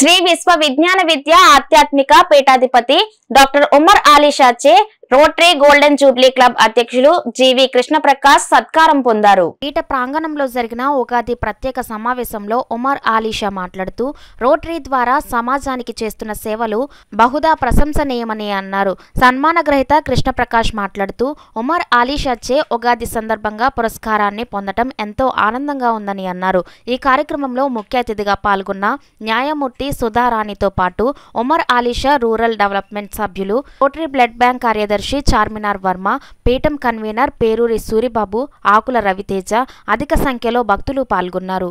శ్రీ విశ్వ విజ్ఞాన విద్య ఆధ్యాత్మిక పీఠాధిపతి డాక్టర్ ఉమర్ అలీ షాచే రోటరీ గోల్డెన్ జూబ్లీ క్లబ్ అధ్యక్షులు జీవి కృష్ణప్రకాష్ సత్కారం పొందారు. ఈట ప్రాంగణంలో జరిగిన ఉగాది ప్రత్యేక సమావేశంలో ఉమర్ ఆలీషా మాట్లాడుతూ రోటరీ ద్వారా సమాజానికి చేస్తున్న సేవలు బహుదా ప్రశంసనీయమని అన్నారు. సన్మాన గ్రహీత కృష్ణప్రకాష్ మాట్లాడుతూ ఉమర్ ఆలీషాచే ఉగాది సందర్భంగా పురస్కారాన్ని పొందటం ఎంతో ఆనందంగా ఉందని అన్నారు. ఈ కార్యక్రమంలో ముఖ్య అతిథిగా పాల్గొన్న న్యాయమూర్తి సుధారాణితో పాటు ఉమర్ ఆలీషా రూరల్ డెవలప్మెంట్ సభ్యులు రోటరీ బ్లడ్ బ్యాంక్ కార్యదర్శి కార్యదర్శి చార్మినార్ వర్మ పీఠం కన్వీనర్ పేరూరి సూరిబాబు ఆకుల రవితేజ అధిక సంఖ్యలో భక్తులు పాల్గొన్నారు.